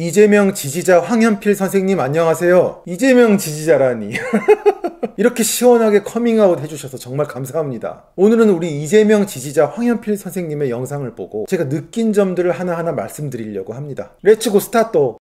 이재명 지지자 황현필 선생님 안녕하세요. 이재명 지지자라니. 이렇게 시원하게 커밍아웃 해주셔서 정말 감사합니다. 오늘은 우리 이재명 지지자 황현필 선생님의 영상을 보고 제가 느낀 점들을 하나하나 말씀드리려고 합니다. Let's go start!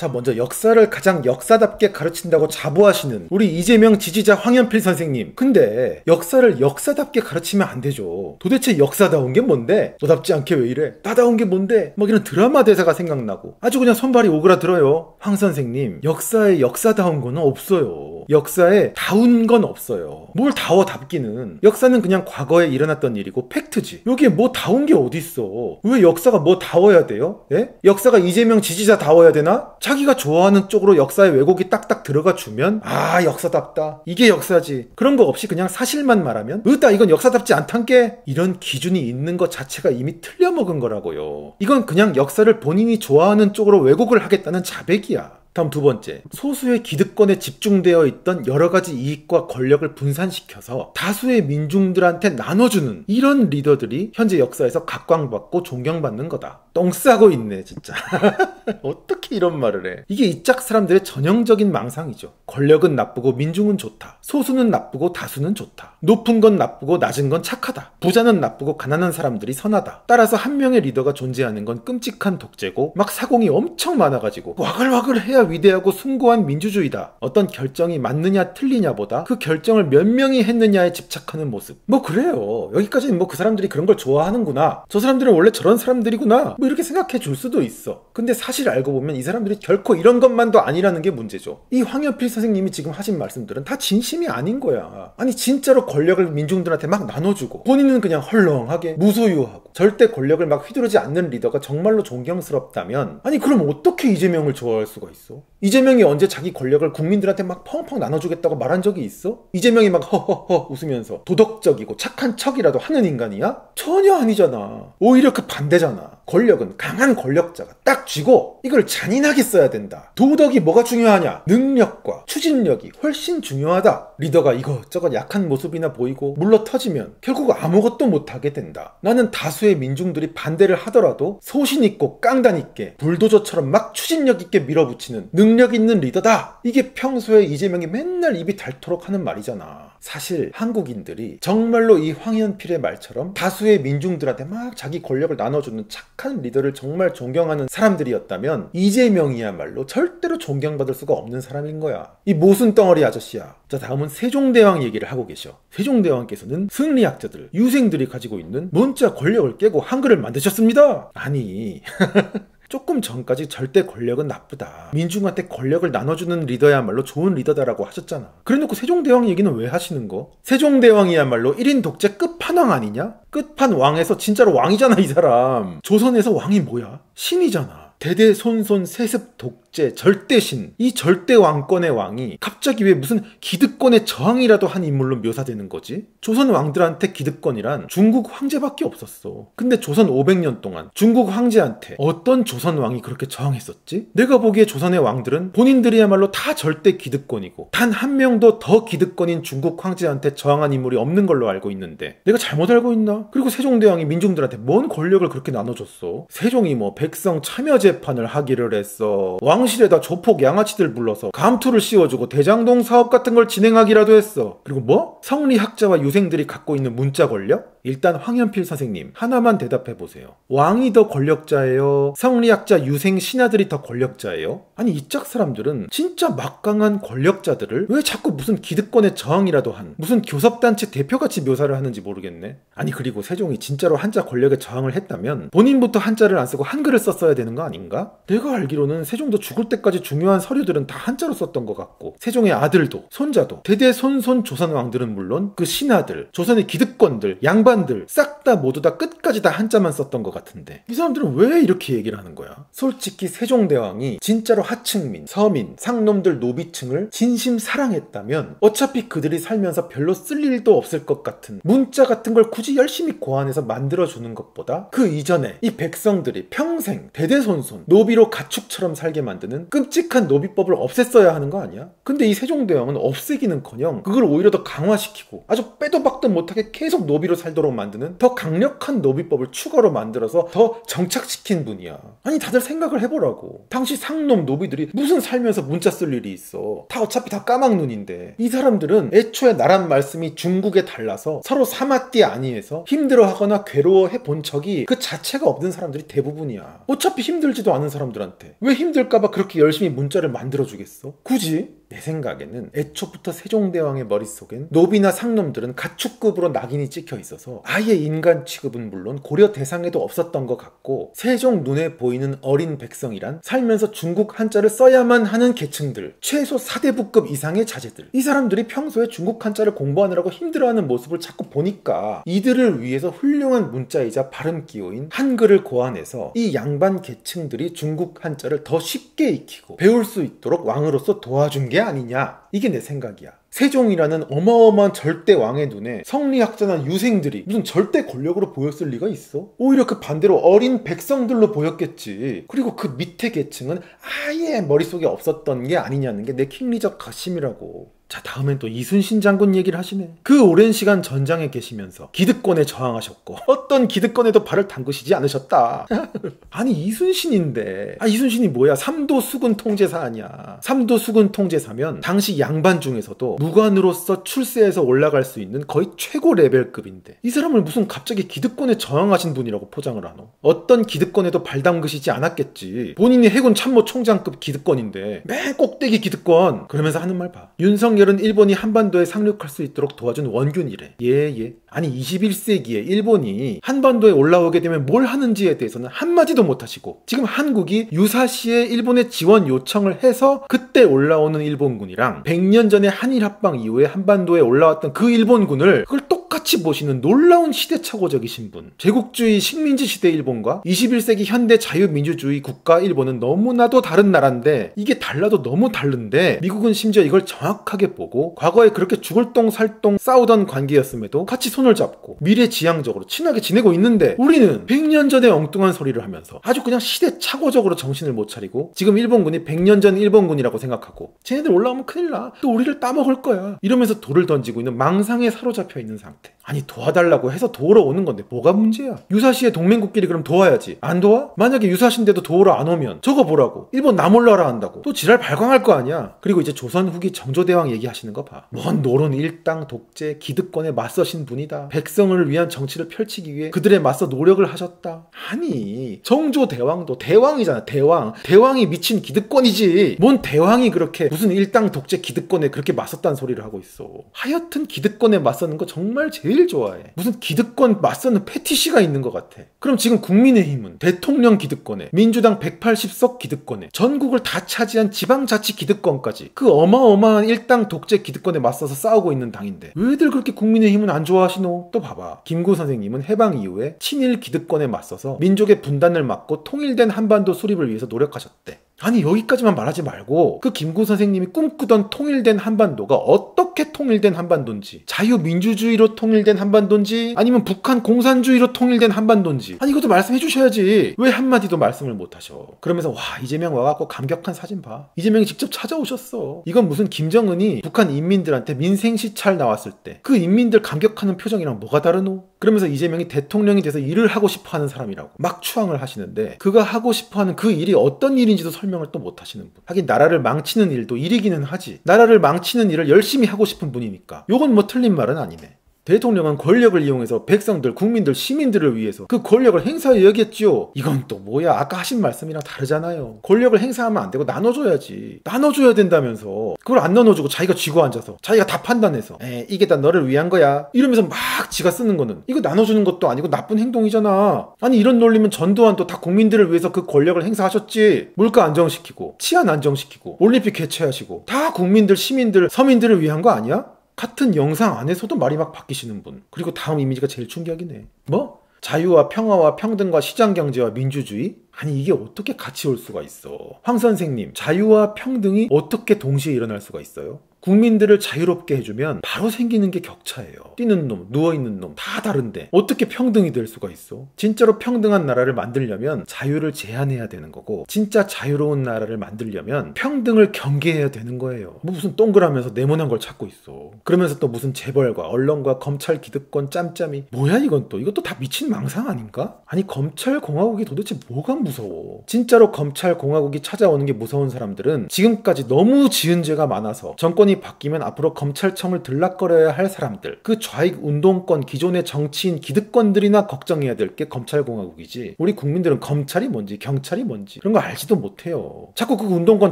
자, 먼저 역사를 가장 역사답게 가르친다고 자부하시는 우리 이재명 지지자 황현필 선생님. 근데 역사를 역사답게 가르치면 안 되죠. 도대체 역사다운 게 뭔데? 너답지 않게 왜 이래? 나다운 게 뭔데? 막 이런 드라마 대사가 생각나고 아주 그냥 손발이 오그라들어요. 황 선생님, 역사에 역사다운 거는 없어요. 역사에 다운 건 없어요. 뭘 다워 답기는. 역사는 그냥 과거에 일어났던 일이고 팩트지. 여기에 뭐 다운 게 어딨어. 왜 역사가 뭐 다워야 돼요? 예? 역사가 이재명 지지자 다워야 되나? 자 기가 좋아하는 쪽으로 역사의 왜곡이 딱딱 들어가 주면 아 역사답다. 이게 역사지. 그런 거 없이 그냥 사실만 말하면 으다 이건 역사답지 않단 게 이런 기준이 있는 것 자체가 이미 틀려먹은 거라고요. 이건 그냥 역사를 본인이 좋아하는 쪽으로 왜곡을 하겠다는 자백이야 다음 두 번째, 소수의 기득권에 집중되어 있던 여러 가지 이익과 권력을 분산시켜서 다수의 민중들한테 나눠주는 이런 리더들이 현재 역사에서 각광받고 존경받는 거다. 똥 싸고 있네, 진짜. 어떻게 이런 말을 해? 이게 이 짝 사람들의 전형적인 망상이죠. 권력은 나쁘고 민중은 좋다. 소수는 나쁘고 다수는 좋다. 높은 건 나쁘고 낮은 건 착하다. 부자는 나쁘고 가난한 사람들이 선하다. 따라서 한 명의 리더가 존재하는 건 끔찍한 독재고 막 사공이 엄청 많아가지고 와글와글 해야 위대하고 숭고한 민주주의다. 어떤 결정이 맞느냐 틀리냐보다 그 결정을 몇 명이 했느냐에 집착하는 모습. 뭐 그래요. 여기까지는 뭐 그 사람들이 그런 걸 좋아하는구나. 저 사람들은 원래 저런 사람들이구나. 뭐 이렇게 생각해 줄 수도 있어. 근데 사실 알고 보면 이 사람들이 결코 이런 것만도 아니라는 게 문제죠. 이 황현필 선생님이 지금 하신 말씀들은 다 진심이 아닌 거야. 아니 진짜로 권력을 민중들한테 막 나눠주고 본인은 그냥 헐렁하게 무소유하고 절대 권력을 막 휘두르지 않는 리더가 정말로 존경스럽다면 아니 그럼 어떻게 이재명을 좋아할 수가 있어? 이재명이 언제 자기 권력을 국민들한테 막 펑펑 나눠주겠다고 말한 적이 있어? 이재명이 막 허허허 웃으면서 도덕적이고 착한 척이라도 하는 인간이야? 전혀 아니잖아. 오히려 그 반대잖아. 권력은 강한 권력자가 딱 쥐고 이걸 잔인하게 써야 된다. 도덕이 뭐가 중요하냐? 능력과 추진력이 훨씬 중요하다. 리더가 이것저것 약한 모습이나 보이고 물러 터지면 결국 아무것도 못하게 된다. 나는 다수의 민중들이 반대를 하더라도 소신 있고 깡단 있게 불도저처럼 막 추진력 있게 밀어붙이는 능력 있는 리더다. 이게 평소에 이재명이 맨날 입이 닳도록 하는 말이잖아. 사실 한국인들이 정말로 이 황현필의 말처럼 다수의 민중들한테 막 자기 권력을 나눠주는 착한 리더를 정말 존경하는 사람들이었다면 이재명이야말로 절대로 존경받을 수가 없는 사람인 거야. 이 모순 덩어리 아저씨야. 자 다음은 세종대왕 얘기를 하고 계셔. 세종대왕께서는 승리학자들, 유생들이 가지고 있는 문자 권력을 깨고 한글을 만드셨습니다. 아니 조금 전까지 절대 권력은 나쁘다. 민중한테 권력을 나눠주는 리더야말로 좋은 리더다라고 하셨잖아. 그래놓고 세종대왕 얘기는 왜 하시는 거? 세종대왕이야말로 1인 독재 끝판왕 아니냐? 끝판왕에서 진짜로 왕이잖아 이 사람. 조선에서 왕이 뭐야? 신이잖아. 대대손손 세습 독 재 절대신 이 절대 왕권의 왕이 갑자기 왜 무슨 기득권의 저항이라도 한 인물로 묘사되는 거지? 조선 왕들한테 기득권이란 중국 황제밖에 없었어. 근데 조선 500년 동안 중국 황제한테 어떤 조선 왕이 그렇게 저항했었지? 내가 보기에 조선의 왕들은 본인들이야말로 다 절대 기득권이고 단 한 명도 더 기득권인 중국 황제한테 저항한 인물이 없는 걸로 알고 있는데 내가 잘못 알고 있나? 그리고 세종대왕이 민중들한테 뭔 권력을 그렇게 나눠줬어? 세종이 뭐 백성 참여제 재판을 하기를 했어. 왕 실에다 조폭 양아치들 불러서 감투를 씌워주고 대장동 사업 같은 걸 진행하기라도 했어. 그리고 뭐? 성리학자와 유생들이 갖고 있는 문자 권력? 일단 황현필 선생님 하나만 대답해 보세요. 왕이 더 권력자예요? 성리학자 유생 신하들이 더 권력자예요? 아니 이 짝 사람들은 진짜 막강한 권력자들을 왜 자꾸 무슨 기득권의 저항이라도 한 무슨 교섭단체 대표같이 묘사를 하는지 모르겠네. 아니 그리고 세종이 진짜로 한자 권력에 저항을 했다면 본인부터 한자를 안 쓰고 한글을 썼어야 되는 거 아닌가? 내가 알기로는 세종도 죽을 때까지 중요한 서류들은 다 한자로 썼던 것 같고 세종의 아들도 손자도 대대 손손 조선 왕들은 물론 그 신하들 조선의 기득권들 양반 양반들 싹 다 모두 다 끝까지 다 한자만 썼던 것 같은데 이 사람들은 왜 이렇게 얘기를 하는 거야? 솔직히 세종대왕이 진짜로 하층민, 서민, 상놈들 노비층을 진심 사랑했다면 어차피 그들이 살면서 별로 쓸 일도 없을 것 같은 문자 같은 걸 굳이 열심히 고안해서 만들어주는 것보다 그 이전에 이 백성들이 평생 대대손손 노비로 가축처럼 살게 만든 만드는 끔찍한 노비법을 없앴어야 하는 거 아니야? 근데 이 세종대왕은 없애기는커녕 그걸 오히려 더 강화시키고 아주 빼도 박도 못하게 계속 노비로 살도록 만드는 더 강력한 노비법을 추가로 만들어서 더 정착시킨 분이야. 아니 다들 생각을 해보라고. 당시 상놈 노비들이 무슨 살면서 문자 쓸 일이 있어. 다 어차피 다 까막눈인데 이 사람들은 애초에 나랏말씀이 중국에 달라서 서로 사맛디 아니해서 힘들어하거나 괴로워해 본 적이 그 자체가 없는 사람들이 대부분이야. 어차피 힘들지도 않은 사람들한테 왜 힘들까봐 그렇게 열심히 문자를 만들어주겠어? 굳이? 내 생각에는 애초부터 세종대왕의 머릿속엔 노비나 상놈들은 가축급으로 낙인이 찍혀 있어서 아예 인간 취급은 물론 고려 대상에도 없었던 것 같고 세종 눈에 보이는 어린 백성이란 살면서 중국 한자를 써야만 하는 계층들 최소 4대부급 이상의 자제들. 이 사람들이 평소에 중국 한자를 공부하느라고 힘들어하는 모습을 자꾸 보니까 이들을 위해서 훌륭한 문자이자 발음 기호인 한글을 고안해서 이 양반 계층들이 중국 한자를 더 쉽게 익히고 배울 수 있도록 왕으로서 도와준 게 아니냐 이게 내 생각이야 세종이라는 어마어마한 절대 왕의 눈에 성리학자나 유생들이 무슨 절대 권력으로 보였을 리가 있어? 오히려 그 반대로 어린 백성들로 보였겠지. 그리고 그 밑에 계층은 아예 머릿속에 없었던 게 아니냐는 게 내 킹리적 가심이라고. 자, 다음엔 또 이순신 장군 얘기를 하시네. 그 오랜 시간 전장에 계시면서 기득권에 저항하셨고 어떤 기득권에도 발을 담그시지 않으셨다. 아니 이순신인데 아 이순신이 뭐야? 삼도 수군 통제사 아니야. 삼도 수군 통제사면 당시 양반 중에서도 무관으로서 출세해서 올라갈 수 있는 거의 최고 레벨급인데 이 사람을 무슨 갑자기 기득권에 저항하신 분이라고 포장을 하노? 어떤 기득권에도 발 담그시지 않았겠지. 본인이 해군 참모 총장급 기득권인데 맨 꼭대기 기득권 그러면서 하는 말 봐. 윤석 윤석열은 일본이 한반도에 상륙할 수 있도록 도와준 원균이래. 예, 예. 아니 21세기에 일본이 한반도에 올라오게 되면 뭘 하는지에 대해서는 한마디도 못하시고 지금 한국이 유사시에 일본의 지원 요청을 해서 그때 올라오는 일본군이랑 100년 전에 한일 합방 이후에 한반도에 올라왔던 그 일본군을 그걸 똑 같이 보시는 놀라운 시대착오적이신 분. 제국주의 식민지 시대 일본과 21세기 현대 자유민주주의 국가 일본은 너무나도 다른 나라인데 이게 달라도 너무 다른데 미국은 심지어 이걸 정확하게 보고 과거에 그렇게 죽을 똥 살똥 싸우던 관계였음에도 같이 손을 잡고 미래 지향적으로 친하게 지내고 있는데 우리는 100년 전에 엉뚱한 소리를 하면서 아주 그냥 시대착오적으로 정신을 못 차리고 지금 일본군이 100년 전 일본군이라고 생각하고 쟤네들 올라오면 큰일 나. 또 우리를 따먹을 거야. 이러면서 돌을 던지고 있는 망상에 사로잡혀 있는 상태. 아니 도와달라고 해서 도우러 오는 건데 뭐가 문제야? 유사시에 동맹국끼리 그럼 도와야지. 안 도와? 만약에 유사시인데도 도우러 안 오면 저거 보라고. 일본 나몰라라 한다고. 또 지랄 발광할 거 아니야. 그리고 이제 조선 후기 정조대왕 얘기하시는 거 봐. 뭔 노론 일당 독재 기득권에 맞서신 분이다. 백성을 위한 정치를 펼치기 위해 그들에 맞서 노력을 하셨다. 아니 정조대왕도 대왕이잖아. 대왕. 대왕이 미친 기득권이지. 뭔 대왕이 그렇게 무슨 일당 독재 기득권에 그렇게 맞섰다는 소리를 하고 있어. 하여튼 기득권에 맞서는 거 정말 제일 제일 좋아해. 무슨 기득권 맞서는 페티시가 있는 것 같아. 그럼 지금 국민의힘은 대통령 기득권에 민주당 180석 기득권에 전국을 다 차지한 지방자치 기득권까지 그 어마어마한 일당 독재 기득권에 맞서서 싸우고 있는 당인데 왜들 그렇게 국민의힘은 안 좋아하시노? 또 봐봐. 김구 선생님은 해방 이후에 친일 기득권에 맞서서 민족의 분단을 막고 통일된 한반도 수립을 위해서 노력하셨대. 아니 여기까지만 말하지 말고 그 김구 선생님이 꿈꾸던 통일된 한반도가 어떻게 통일된 한반도인지 자유민주주의로 통일된 한반도인지 아니면 북한 공산주의로 통일된 한반도인지. 아니 이것도 말씀해 주셔야지. 왜 한마디도 말씀을 못 하셔? 그러면서 와 이재명 와갖고 감격한 사진 봐. 이재명이 직접 찾아오셨어. 이건 무슨 김정은이 북한 인민들한테 민생시찰 나왔을 때 그 인민들 감격하는 표정이랑 뭐가 다르노? 그러면서 이재명이 대통령이 돼서 일을 하고 싶어 하는 사람이라고 막 추앙을 하시는데 그가 하고 싶어 하는 그 일이 어떤 일인지도 설명을 또 못 하시는 분. 하긴 나라를 망치는 일도 일이기는 하지. 나라를 망치는 일을 열심히 하고 싶은 분이니까. 요건 뭐 틀린 말은 아니네. 대통령은 권력을 이용해서 백성들, 국민들, 시민들을 위해서 그 권력을 행사해 야겠지요. 이건 또 뭐야? 아까 하신 말씀이랑 다르잖아요. 권력을 행사하면 안 되고 나눠줘야지. 나눠줘야 된다면서. 그걸 안 나눠주고 자기가 쥐고 앉아서 자기가 다 판단해서 에 이게 다 너를 위한 거야. 이러면서 막 지가 쓰는 거는 이거 나눠주는 것도 아니고 나쁜 행동이잖아. 아니 이런 논리면 전두환도 다 국민들을 위해서 그 권력을 행사하셨지. 물가 안정시키고 치안 안정시키고 올림픽 개최하시고 다 국민들, 시민들, 서민들을 위한 거 아니야? 같은 영상 안에서도 말이 막 바뀌시는 분. 그리고 다음 이미지가 제일 충격이네. 뭐? 자유와 평화와 평등과 시장 경제와 민주주의? 아니 이게 어떻게 같이 올 수가 있어? 황 선생님, 자유와 평등이 어떻게 동시에 일어날 수가 있어요? 국민들을 자유롭게 해주면 바로 생기는 게 격차예요. 뛰는 놈, 누워있는 놈, 다 다른데 어떻게 평등이 될 수가 있어? 진짜로 평등한 나라를 만들려면 자유를 제한해야 되는 거고 진짜 자유로운 나라를 만들려면 평등을 경계해야 되는 거예요. 뭐 무슨 동그라면서 네모난 걸 찾고 있어. 그러면서 또 무슨 재벌과 언론과 검찰 기득권 짬짬이 뭐야 이건 또 이것도 다 미친 망상 아닌가? 아니 검찰 공화국이 도대체 뭐가 무서워? 진짜로 검찰 공화국이 찾아오는 게 무서운 사람들은 지금까지 너무 지은 죄가 많아서 정권이 바뀌면 앞으로 검찰청을 들락거려야 할 사람들 그 좌익 운동권 기존의 정치인 기득권들이나 걱정해야 될 게 검찰 공화국이지 우리 국민들은 검찰이 뭔지 경찰이 뭔지 그런 거 알지도 못해요. 자꾸 그 운동권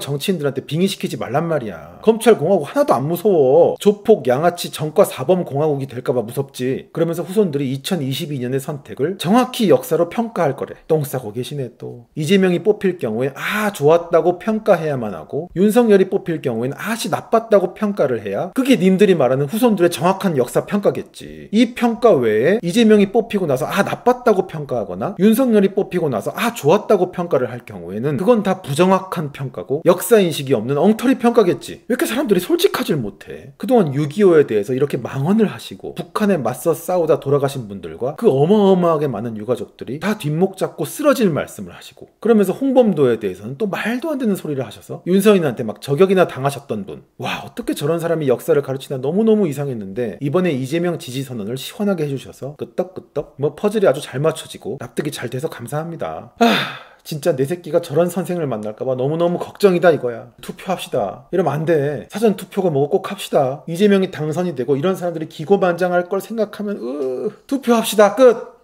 정치인들한테 빙의시키지 말란 말이야. 검찰 공화국 하나도 안 무서워. 조폭 양아치 정과 사범 공화국이 될까봐 무섭지. 그러면서 후손들이 2022년의 선택을 정확히 역사로 평가할 거래. 똥 싸고 계시네 또. 이재명이 뽑힐 경우에 아 좋았다고 평가해야만 하고 윤석열이 뽑힐 경우에는 아씨 나빴다고 평가를 해야 그게 님들이 말하는 후손들의 정확한 역사 평가겠지. 이 평가 외에 이재명이 뽑히고 나서 아 나빴다고 평가하거나 윤석열이 뽑히고 나서 아 좋았다고 평가를 할 경우에는 그건 다 부정확한 평가고 역사 인식이 없는 엉터리 평가겠지. 왜 이렇게 사람들이 솔직하질 못해? 그동안 6.25에 대해서 이렇게 망언을 하시고 북한에 맞서 싸우다 돌아가신 분들과 그 어마어마하게 많은 유가족들이 다 뒷목 잡고 쓰러질 말씀을 하시고 그러면서 홍범도에 대해서는 또 말도 안 되는 소리를 하셔서 윤서인한테 막 저격이나 당하셨던 분. 와 어떻게 저런 사람이 역사를 가르치나 너무너무 이상했는데 이번에 이재명 지지 선언을 시원하게 해주셔서 끄떡끄떡 뭐 퍼즐이 아주 잘 맞춰지고 납득이 잘 돼서 감사합니다. 아 진짜 내 새끼가 저런 선생을 만날까봐 너무너무 걱정이다 이거야. 투표합시다. 이러면 안 돼. 사전 투표가 뭐고 꼭 합시다. 이재명이 당선이 되고 이런 사람들이 기고만장할 걸 생각하면 으 투표합시다. 끝.